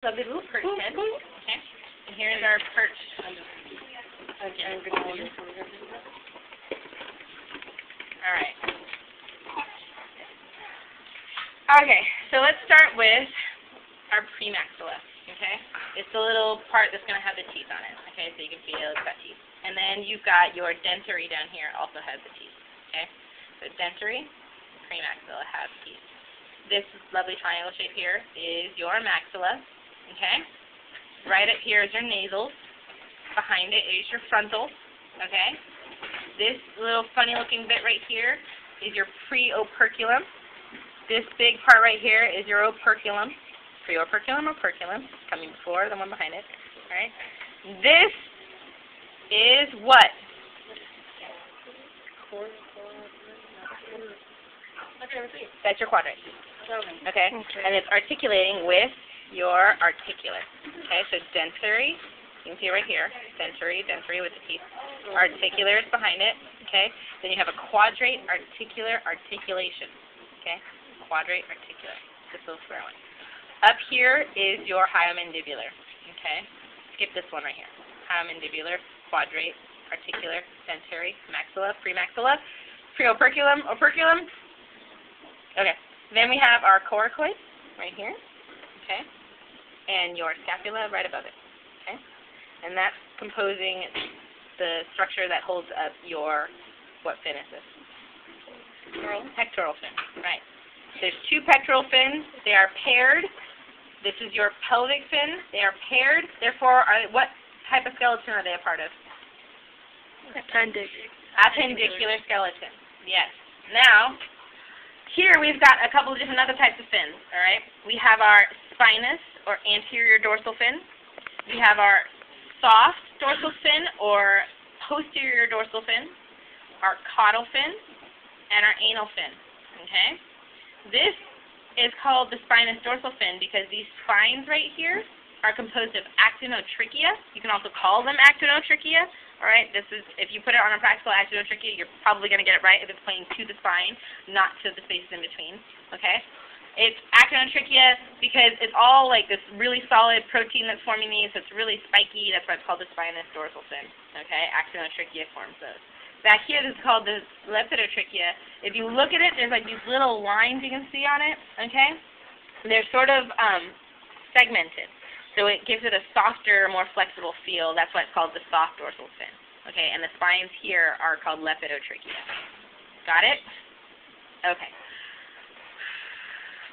Lovely little perch head. Okay. And here's our perch. All right. Okay, so let's start with our premaxilla. Okay, it's the little part that's going to have the teeth on it. Okay, so you can feel it's got teeth. And then you've got your dentary down here, also has the teeth. Okay, so dentary, premaxilla has teeth. This lovely triangle shape here is your maxilla. Okay, right up here is your nasals. Behind it is your frontal. Okay, this little funny looking bit right here is your preoperculum. This big part right here is your operculum. Preoperculum, operculum, coming before the one behind it. Alright? This is what? That's your quadrate. Okay? And it's articulating with your articular. Okay, so dentary, you can see right here, dentary, dentary with the teeth. Articular is behind it. Okay? Then you have a quadrate articular articulation. Okay? Quadrate articular. This little square one. Up here is your hyomandibular. Okay? Skip this one right here. Hyomandibular, quadrate, articular, dentary, maxilla, premaxilla, preoperculum, operculum. Okay. Then we have our coracoid right here. Okay? And your scapula right above it. Okay? And that's composing the structure that holds up your, what fin is this? Pectoral. Pectoral fin, right. There's two pectoral fins. They are paired. This is your pelvic fin. They are paired. Therefore, are what type of skeleton are they a part of? Appendix. Appendicular skeleton. Yes. Now, here we've got a couple of different other types of fins, all right? We have our spinous, or anterior dorsal fin. We have our soft dorsal fin, or posterior dorsal fin, our caudal fin, and our anal fin, okay? This is called the spinous dorsal fin because these spines right here are composed of actinotrichia. You can also call them actinotrichia. All right, this is if you put it on a practical actinotrichia, you're probably going to get it right if it's pointing to the spine, not to the spaces in between. Okay, it's actinotrichia because it's all like this really solid protein that's forming these. It's really spiky. That's why it's called the spinous dorsal fin. Okay, actinotrichia forms those. Back here, this is called the lepidotrichia. If you look at it, there's like these little lines you can see on it, okay? They're sort of um, segmented. So it gives it a softer, more flexible feel. That's why it's called the soft dorsal fin. Okay, and the spines here are called lepidotrichia. Got it? Okay.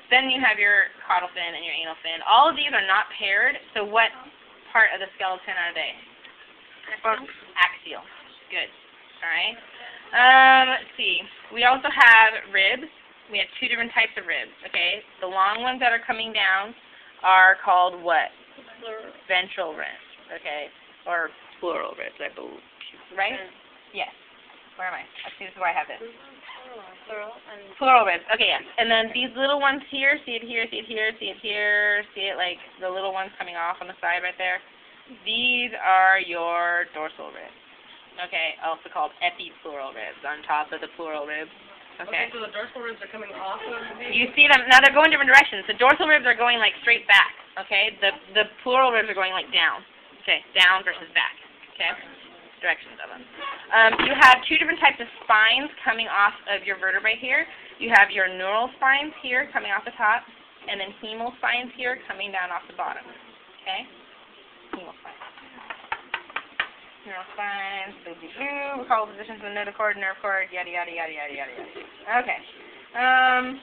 Then you have your caudal fin and your anal fin. All of these are not paired, so what part of the skeleton are they? Axial. Good. All right. Um, let's see. We also have ribs. We have two different types of ribs. Okay. The long ones that are coming down are called what? Ventral ribs. Okay. Or pleural ribs, I believe. Right? Yes. Where am I? I see this is where I have this. Pleural Pleural ribs. Okay, yeah. And then these little ones here, see it here, see it here, see it here, see it like the little ones coming off on the side right there. These are your dorsal ribs. Okay, also called epipleural ribs on top of the pleural ribs. Okay. so the dorsal ribs are coming off of the You see them now? They're going different directions. The dorsal ribs are going like straight back. Okay. The the pleural ribs are going like down. Okay, down versus back. Okay, directions of them. Um, you have two different types of spines coming off of your vertebrae here. You have your neural spines here coming off the top, and then hemal spines here coming down off the bottom. Okay, hemal spines neural spines, boo boo boo, recall positions of the notochord, nerve cord, yada yada yada yada yada yada. Okay. Um,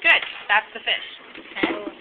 good. That's the fish. Okay.